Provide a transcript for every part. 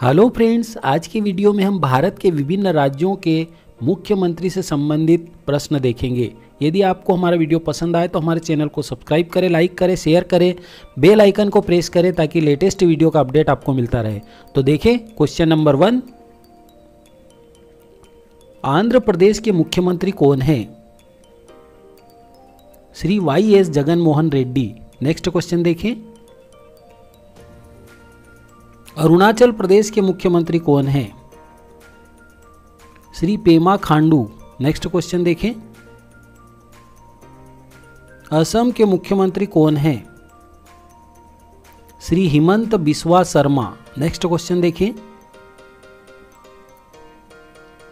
Hello friends, आज की video में हम भारत के विभिन्न राज्यों के मुख्यमंत्री से संबंधित प्रश्न देखेंगे। यदि आपको हमारा वीडियो पसंद आए तो हमारे चैनल को सब्सक्राइब करें, लाइक करें, शेयर करें, बेल आइकन को प्रेस करें ताकि लेटेस्ट वीडियो का अपडेट आपको मिलता रहे। तो देखें, question number one, Andhra Pradesh के मुख्यमंत्री कौन है? Shri Y S Jaganmohan Reddy. Next question देखें। अरुणाचल प्रदेश के मुख्यमंत्री कौन हैं? श्री पेमा खांडू। नेक्स्ट क्वेश्चन देखें। असम के मुख्यमंत्री कौन हैं? श्री हिमंत बिस्वा शर्मा। नेक्स्ट क्वेश्चन देखें।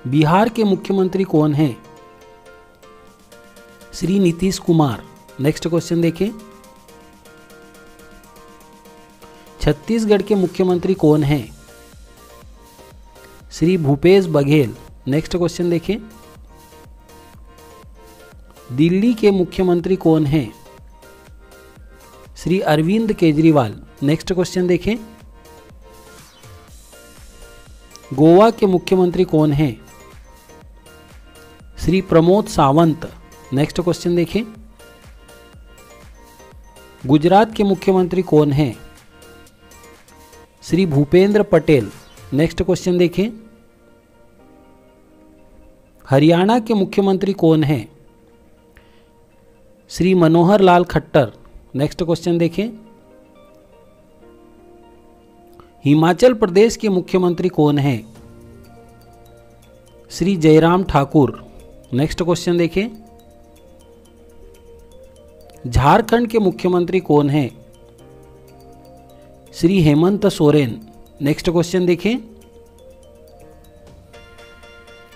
बिहार के मुख्यमंत्री कौन हैं? श्री नीतीश कुमार। नेक्स्ट क्वेश्चन देखें। छत्तीसगढ़ के मुख्यमंत्री कौन हैं? श्री भूपेश बघेल। नेक्स्ट क्वेश्चन देखें। दिल्ली के मुख्यमंत्री कौन हैं? श्री अरविंद केजरीवाल। नेक्स्ट क्वेश्चन देखें। गोवा के मुख्यमंत्री कौन हैं? श्री प्रमोद सावंत। नेक्स्ट क्वेश्चन देखें। गुजरात के मुख्यमंत्री कौन हैं? श्री भूपेंद्र पटेल। नेक्स्ट क्वेश्चन देखें। हरियाणा के मुख्यमंत्री कौन हैं? श्री मनोहर लाल खट्टर। नेक्स्ट क्वेश्चन देखें। हिमाचल प्रदेश के मुख्यमंत्री कौन हैं? श्री जयराम ठाकुर। नेक्स्ट क्वेश्चन देखें। झारखंड के मुख्यमंत्री कौन हैं? श्री हेमंत सोरेन। नेक्स्ट क्वेश्चन देखें।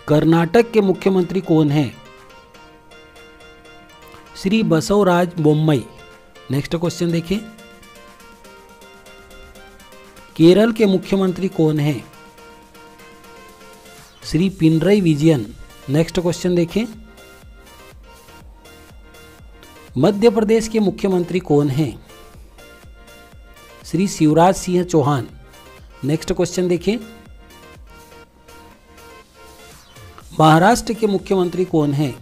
कर्नाटक के मुख्यमंत्री कौन हैं? श्री बसवराज बोम्बई नेक्स्ट क्वेश्चन देखें। केरल के मुख्यमंत्री कौन हैं? श्री पिनरई विजयन। नेक्स्ट क्वेश्चन देखें। मध्य प्रदेश के मुख्यमंत्री कौन हैं? श्री शिवराज सिंह चौहान। नेक्स्ट क्वेश्चन देखें। महाराष्ट्र के मुख्यमंत्री कौन है?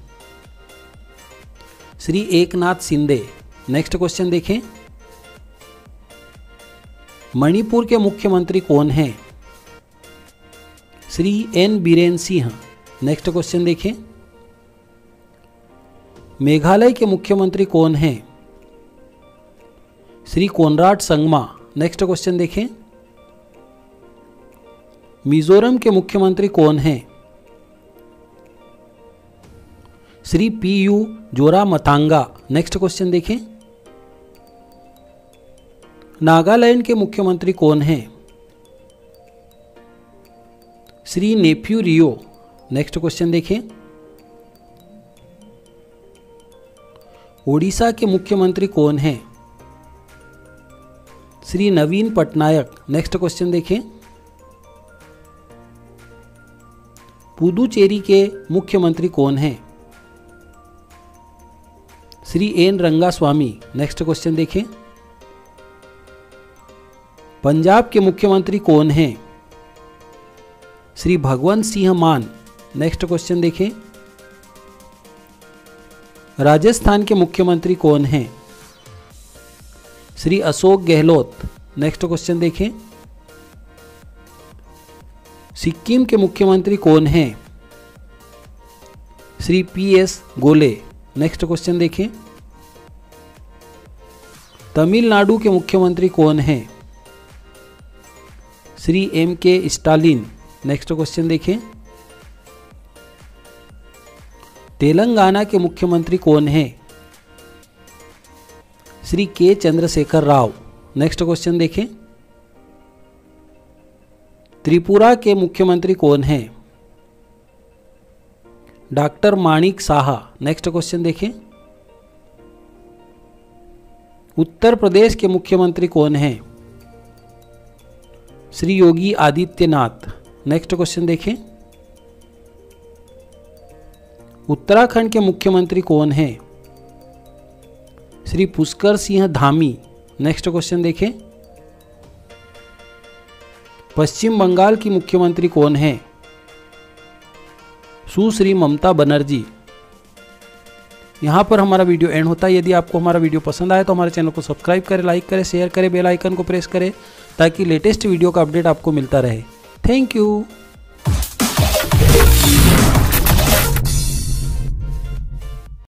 श्री एकनाथ शिंदे। नेक्स्ट क्वेश्चन देखें। मणिपुर के मुख्यमंत्री कौन हैं? Shri N Biren Singh. Next question देखें। मेघालय के मुख्यमंत्री कौन हैं? Shri Conrad Sangma next question देखें। मिजोरम के मुख्यमंत्री कौन हैं? Shri P U Zoramthanga next question देखें। नागालैंड के मुख्यमंत्री कौन हैं? श्री नेफ्यू रियो नेक्स्ट क्वेश्चन देखें। ओडिशा के मुख्यमंत्री कौन हैं? श्री नवीन पटनायक। नेक्स्ट क्वेश्चन देखें। पुदुचेरी के मुख्यमंत्री कौन हैं? Shri N Rangaswamy. Next question देखें। पंजाब के मुख्यमंत्री कौन हैं? श्री भगवंत सिंह मान। नेक्स्ट क्वेश्चन देखें। राजस्थान के मुख्यमंत्री कौन हैं? श्री अशोक गहलोत। नेक्स्ट क्वेश्चन देखें। सिक्किम के मुख्यमंत्री कौन हैं? Shri P S Golay. Next question देखें। तमिलनाडु के मुख्यमंत्री कौन हैं? Shri M K Stalin. Next question देखें। तेलंगाना के मुख्यमंत्री कौन हैं? श्री के चंद्रशेखर राव। नेक्स्ट क्वेश्चन देखें। त्रिपुरा के मुख्यमंत्री कौन हैं? Doctor Manik Saha. Next question देखें। उत्तर प्रदेश के मुख्यमंत्री कौन हैं? श्री योगी आदित्यनाथ। नेक्स्ट क्वेश्चन देखें। उत्तराखंड के मुख्यमंत्री कौन हैं? श्री पुष्कर सिंह धामी। नेक्स्ट क्वेश्चन देखें। पश्चिम बंगाल की मुख्यमंत्री कौन है? सुश्री ममता बनर्जी। यहाँ पर हमारा वीडियो एंड होता है। यदि आपको हमारा वीडियो पसंद आए तो हमारे चैनल को सब्सक्राइब करें लाइक करें शेयर करें बेल आइकन को प्रेस करें, ताकि लेटेस्ट वीडियो का अपडेट आपको मिलता रहे। Thank you